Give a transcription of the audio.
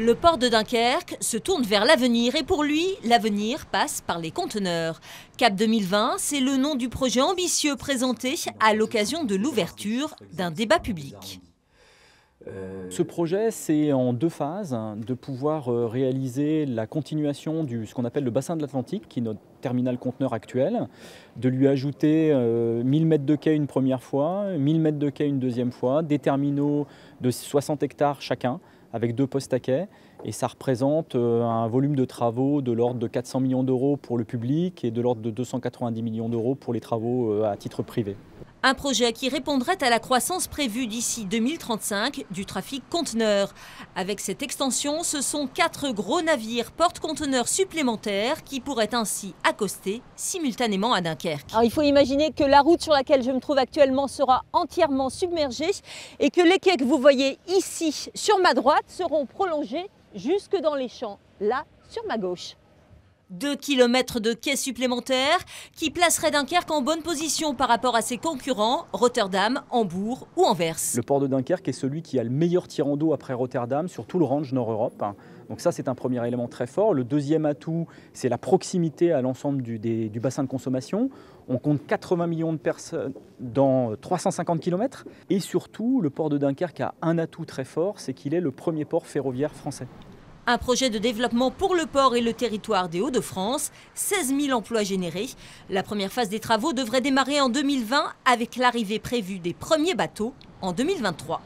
Le port de Dunkerque se tourne vers l'avenir et pour lui, l'avenir passe par les conteneurs. Cap 2020, c'est le nom du projet ambitieux présenté à l'occasion de l'ouverture d'un débat public. Ce projet, c'est en deux phases, hein, de pouvoir euh, réaliser la continuation du ce qu'on appelle le bassin de l'Atlantique, qui est notre terminal conteneur actuel, de lui ajouter 1000 euh, mètres de quai une première fois, 1000 mètres de quai une deuxième fois, des terminaux de 60 hectares chacun, avec deux postes à quai. Et ça représente euh, un volume de travaux de l'ordre de 400 millions d'euros pour le public et de l'ordre de 290 millions d'euros pour les travaux à titre privé. Un projet qui répondrait à la croissance prévue d'ici 2035 du trafic conteneur. Avec cette extension, ce sont quatre gros navires porte-conteneurs supplémentaires qui pourraient ainsi accoster simultanément à Dunkerque. il faut imaginer que la route sur laquelle je me trouve actuellement sera entièrement submergée et que les quais que vous voyez ici sur ma droite seront prolongés jusque dans les champs, là sur ma gauche. 2 km de quais supplémentaires qui placeraient Dunkerque en bonne position par rapport à ses concurrents, Rotterdam, Hambourg ou Anvers. Le port de Dunkerque est celui qui a le meilleur tirant d'eau après Rotterdam sur tout le range Nord-Europe. Donc ça, c'est un premier élément très fort. Le deuxième atout, c'est la proximité à l'ensemble du, du, bassin de consommation. On compte 80 millions de personnes dans 350 km. Et surtout, le port de Dunkerque a un atout très fort, c'est qu'il est le premier port ferroviaire français. Un projet de développement pour le port et le territoire des Hauts-de-France, 16 000 emplois générés. La première phase des travaux devrait démarrer en 2020 avec l'arrivée prévue des premiers bateaux en 2023.